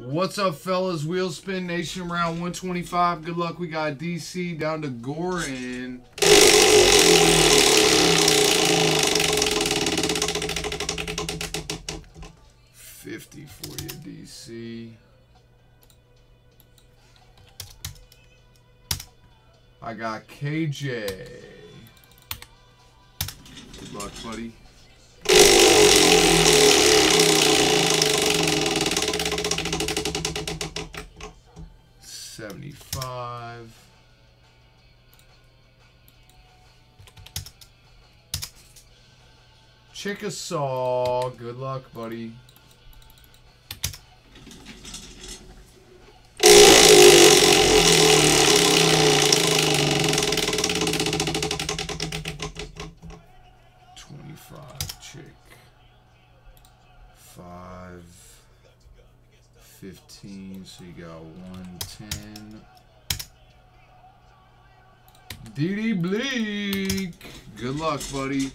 What's up, fellas? Wheel Spin Nation round 125. Good luck. We got DC down to Goran. Fifty for you, DC. I got KJ. Good luck, buddy. Seventy-five. Chickasaw. Good luck, buddy. Twenty-five chick. Five. Fifteen. So you got one ten. DD Bleak. Good luck, buddy.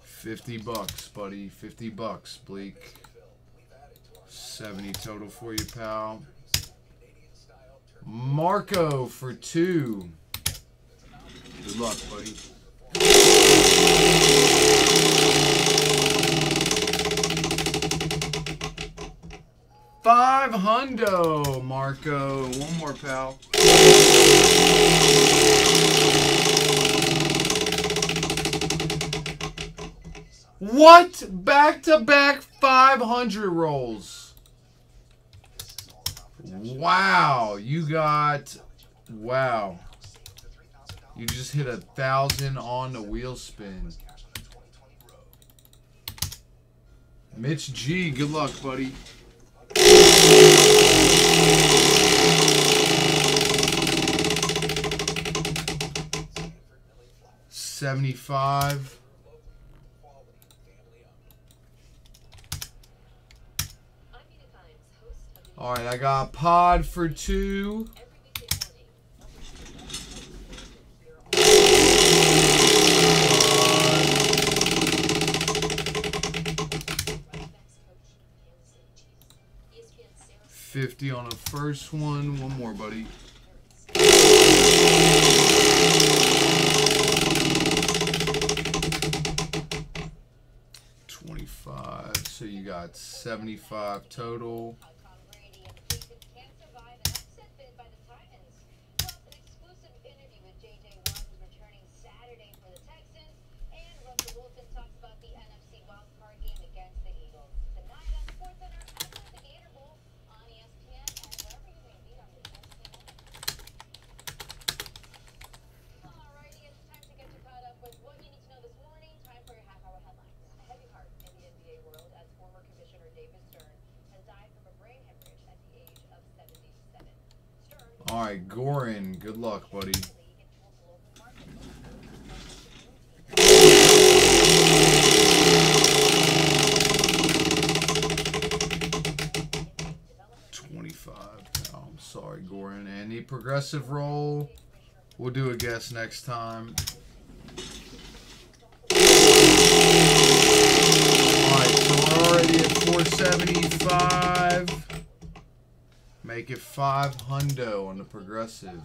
Fifty bucks, buddy. Fifty bucks, Bleak. Seventy total for you, pal. Marco for two. Good luck, buddy. Five hundo, Marco. One more, pal. What? Back to back 500 rolls. Wow. You got. Wow. You just hit a thousand on the wheel spin. Mitch G, good luck, buddy. Seventy-five. All right, I got pod for two. Fifty on the first one. One more, buddy. Twenty-five. So you got seventy-five total. All right, Goran, good luck, buddy. Twenty-five. Oh, I'm sorry, Goran. Any progressive roll? We'll do a guess next time. Make it five hundo on the progressive.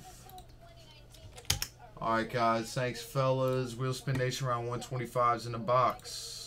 Alright guys, thanks fellas. Wheel Spin Nation round 125's in the box.